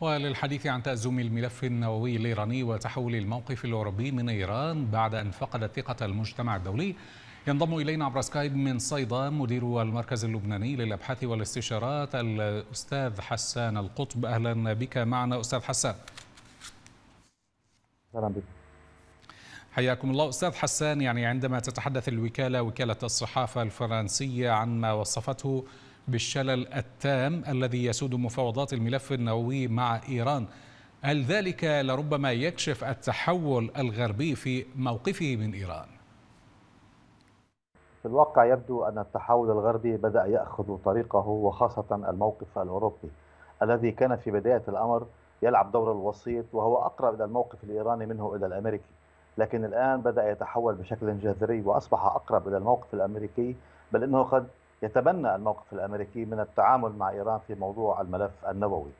وللحديث عن تأزم الملف النووي الإيراني وتحول الموقف الأوروبي من إيران بعد أن فقدت ثقة المجتمع الدولي ينضم إلينا عبر سكايب من صيدا مدير المركز اللبناني للأبحاث والاستشارات الأستاذ حسان القطب. أهلا بك معنا أستاذ حسان. أهلا بك. حياكم الله أستاذ حسان. يعني عندما تتحدث الوكالة وكالة الصحافة الفرنسية عن ما وصفته بالشلل التام الذي يسود مفاوضات الملف النووي مع إيران هل ذلك لربما يكشف التحول الغربي في موقفه من إيران؟ في الواقع يبدو أن التحول الغربي بدأ يأخذ طريقه وخاصة الموقف الأوروبي الذي كان في بداية الأمر يلعب دور الوسيط وهو أقرب إلى الموقف الإيراني منه إلى الأمريكي لكن الآن بدأ يتحول بشكل جذري وأصبح أقرب إلى الموقف الأمريكي بل إنه قد يتبنى الموقف الأمريكي من التعامل مع إيران في موضوع الملف النووي.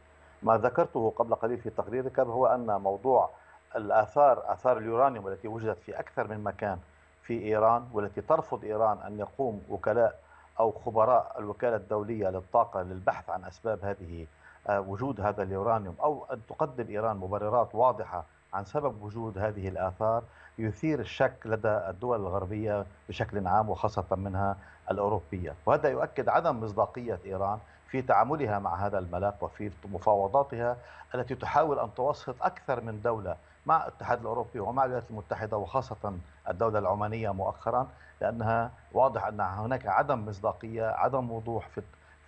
ما ذكرته قبل قليل في تقريرك هو أن موضوع الآثار آثار اليورانيوم التي وجدت في أكثر من مكان في إيران والتي ترفض إيران أن يقوم وكلاء أو خبراء الوكالة الدولية للطاقة للبحث عن أسباب هذه آه، وجود هذا اليورانيوم أو أن تقدم إيران مبررات واضحة عن سبب وجود هذه الآثار يثير الشك لدى الدول الغربية بشكل عام وخاصة منها الأوروبية. وهذا يؤكد عدم مصداقية إيران في تعاملها مع هذا الملف وفي مفاوضاتها التي تحاول أن توسط أكثر من دولة مع الاتحاد الأوروبي ومع الولايات المتحدة وخاصة الدولة العمانية مؤخرا لأنها واضح أن هناك عدم مصداقية عدم وضوح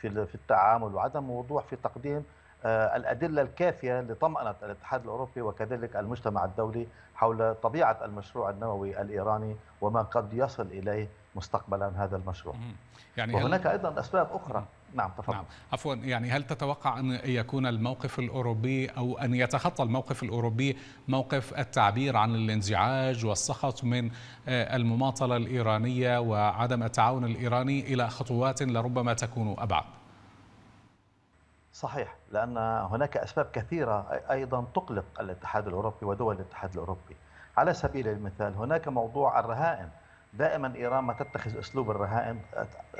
في التعامل وعدم وضوح في تقديم الأدلة الكافية لطمأنة الاتحاد الأوروبي وكذلك المجتمع الدولي حول طبيعة المشروع النووي الإيراني وما قد يصل إليه مستقبلا هذا المشروع. يعني وهناك هل... أيضا أسباب أخرى. نعم تفضل. نعم. عفوا يعني هل تتوقع أن يكون الموقف الأوروبي أو أن يتخطى الموقف الأوروبي موقف التعبير عن الانزعاج والسخط من آه، المماطلة الإيرانية وعدم التعاون الإيراني إلى خطوات لربما تكون أبعد؟ صحيح لأن هناك أسباب كثيرة أيضا تقلق الاتحاد الأوروبي ودول الاتحاد الأوروبي. على سبيل المثال هناك موضوع الرهائن. دائما إيران ما تتخذ أسلوب الرهائن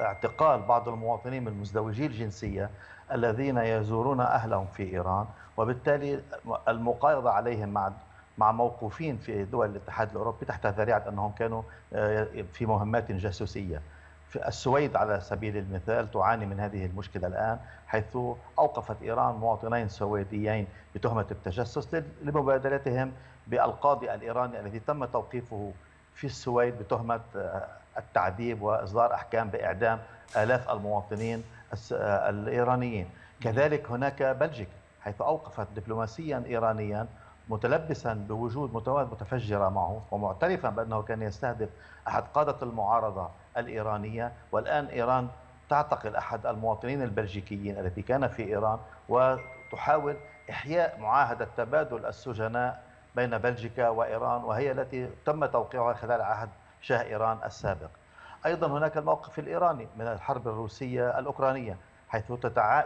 اعتقال بعض المواطنين من مزدوجي الجنسية الذين يزورون أهلهم في إيران وبالتالي المقايضة عليهم مع مع موقوفين في دول الاتحاد الأوروبي تحت ذريعة أنهم كانوا آه، في مهمات جاسوسية. في السويد على سبيل المثال تعاني من هذه المشكلة الآن حيث أوقفت إيران مواطنين سويديين بتهمة التجسس لمبادرتهم بالقاضي الإيراني الذي تم توقيفه في السويد بتهمة آه، التعذيب وإصدار أحكام بإعدام آلاف المواطنين آه، الإيرانيين. كذلك هناك بلجيكا حيث أوقفت دبلوماسيا إيرانيا متلبسا بوجود مواد متفجرة معه ومعترفا بأنه كان يستهدف أحد قادة المعارضة الإيرانية والآن إيران تعتقل أحد المواطنين البلجيكيين الذي كان في إيران وتحاول إحياء معاهدة تبادل السجناء بين بلجيكا وإيران وهي التي تم توقيعها خلال عهد شاه إيران السابق. أيضا هناك الموقف الإيراني من الحرب الروسية الأوكرانية حيث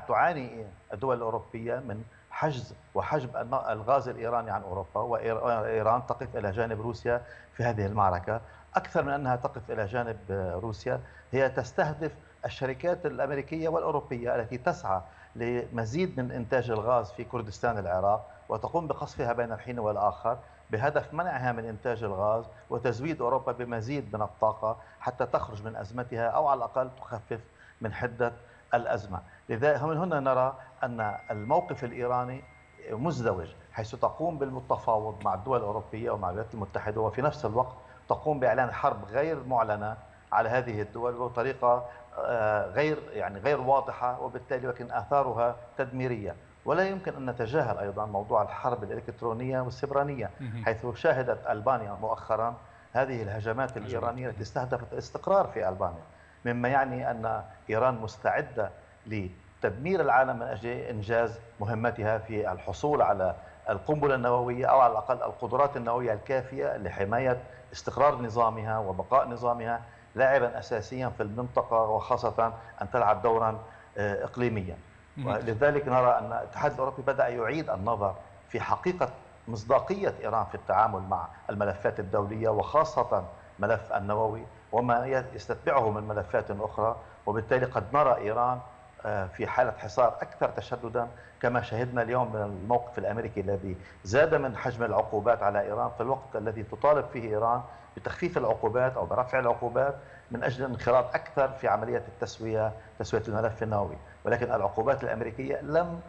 تعاني الدول الأوروبية من حجز وحجب الغاز الإيراني عن أوروبا وإيران تقف إلى جانب روسيا في هذه المعركة. أكثر من أنها تقف إلى جانب روسيا هي تستهدف الشركات الأمريكية والأوروبية التي تسعى لمزيد من إنتاج الغاز في كردستان العراق وتقوم بقصفها بين الحين والآخر بهدف منعها من إنتاج الغاز وتزويد أوروبا بمزيد من الطاقة حتى تخرج من أزمتها أو على الأقل تخفف من حدة الأزمة. لذلك من هنا نرى أن الموقف الإيراني مزدوج حيث تقوم بالتفاوض مع الدول الأوروبية ومع الولايات المتحدة وفي نفس الوقت تقوم بإعلان حرب غير معلنة على هذه الدول بطريقة آه، غير يعني غير واضحة وبالتالي لكن آثارها تدميرية. ولا يمكن أن نتجاهل أيضا موضوع الحرب الإلكترونية والسبرانية حيث شهدت ألبانيا مؤخرا هذه الهجمات الإيرانية التي استهدفت الاستقرار في ألبانيا. مما يعني أن إيران مستعدة لتدمير العالم من أجل إنجاز مهمتها في الحصول على القنبلة النووية أو على الأقل القدرات النووية الكافية لحماية استقرار نظامها وبقاء نظامها لاعبا أساسيا في المنطقة وخاصة أن تلعب دورا آه، إقليميا. ولذلك نرى أن الاتحاد الأوروبي بدأ يعيد النظر في حقيقة مصداقية إيران في التعامل مع الملفات الدولية وخاصة ملف النووي وما يستتبعه من ملفات أخرى. وبالتالي قد نرى إيران آه، في حالة حصار أكثر تشددا كما شهدنا اليوم من الموقف الأمريكي الذي زاد من حجم العقوبات على إيران في الوقت الذي تطالب فيه إيران بتخفيف العقوبات أو برفع العقوبات من أجل الانخراط أكثر في عملية التسوية تسوية الملف النووي. ولكن العقوبات الأمريكية لم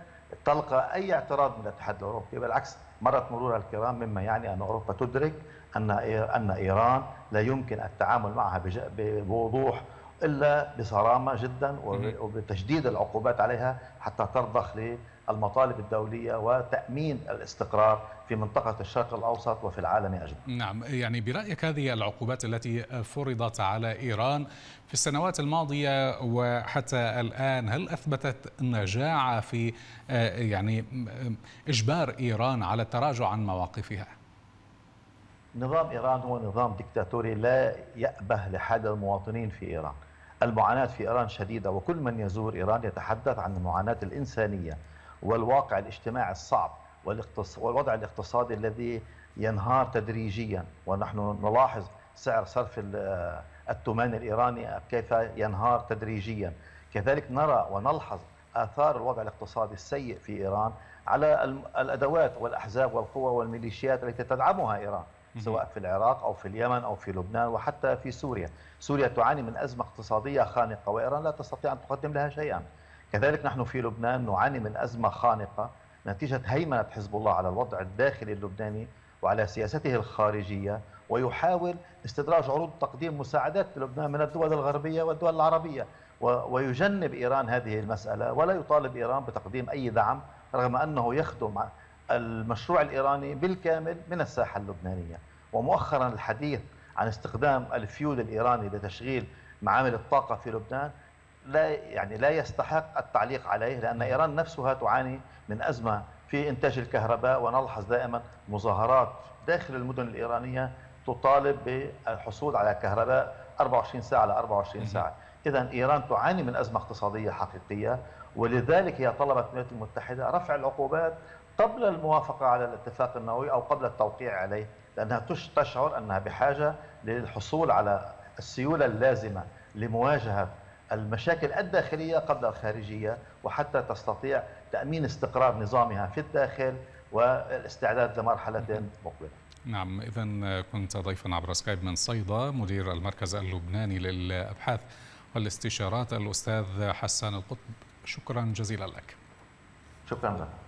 تلقى أي اعتراض من الاتحاد الأوروبي بالعكس مرت مرور الكرام مما يعني أن أوروبا تدرك أن أن إيران لا يمكن التعامل معها بوضوح إلا بصرامة جدا وبتشديد العقوبات عليها حتى ترضخ للمطالب الدولية وتأمين الاستقرار في منطقة الشرق الأوسط وفي العالم أجمع. نعم يعني برأيك هذه العقوبات التي فرضت على إيران في السنوات الماضية وحتى الآن هل أثبتت نجاعة في يعني إجبار إيران على التراجع عن مواقفها؟ نظام إيران هو نظام ديكتاتوري لا يأبه لحال المواطنين في إيران. المعاناة في إيران شديدة وكل من يزور إيران يتحدث عن المعاناة الإنسانية والواقع الاجتماعي الصعب والوضع الاقتصادي الذي ينهار تدريجيا. ونحن نلاحظ سعر صرف التمان الإيراني كيف ينهار تدريجيا. كذلك نرى ونلحظ آثار الوضع الاقتصادي السيء في إيران على الأدوات والأحزاب والقوى والميليشيات التي تدعمها إيران سواء في العراق أو في اليمن أو في لبنان وحتى في سوريا. سوريا تعاني من أزمة اقتصادية خانقة وإيران لا تستطيع أن تقدم لها شيئا. كذلك نحن في لبنان نعاني من أزمة خانقة نتيجة هيمنة حزب الله على الوضع الداخلي اللبناني وعلى سياسته الخارجية ويحاول استدراج عروض تقديم مساعدات لبنان من الدول الغربية والدول العربية ويجنب إيران هذه المسألة ولا يطالب إيران بتقديم أي دعم رغم أنه يخدم المشروع الإيراني بالكامل من الساحة اللبنانية. ومؤخرا الحديث عن استخدام الفيول الإيراني لتشغيل معامل الطاقة في لبنان لا يعني لا يستحق التعليق عليه لأن إيران نفسها تعاني من أزمة في إنتاج الكهرباء ونلحظ دائما مظاهرات داخل المدن الإيرانية تطالب بالحصول على كهرباء 24 ساعة على 24 ساعة. إذا إيران تعاني من أزمة اقتصادية حقيقية ولذلك هي طلبت الولايات المتحدة رفع العقوبات قبل الموافقة على الاتفاق النووي أو قبل التوقيع عليه لأنها تشعر أنها بحاجة للحصول على السيولة اللازمة لمواجهة المشاكل الداخلية قبل الخارجية وحتى تستطيع تأمين استقرار نظامها في الداخل والاستعداد لمرحلة مقبلة. نعم إذا كنت ضيفا عبر سكايب من صيدا مدير المركز اللبناني للأبحاث والاستشارات الأستاذ حسان القطب. شكرا جزيلا لك. شكرا لك.